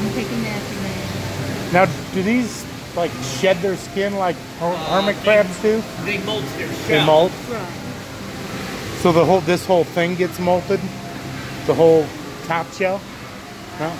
and take a nap in there. Now, do these like shed their skin like uh, hermit crabs do? They molt their shell. They molt. Right. So the whole this whole thing gets molted. The whole top shell. No.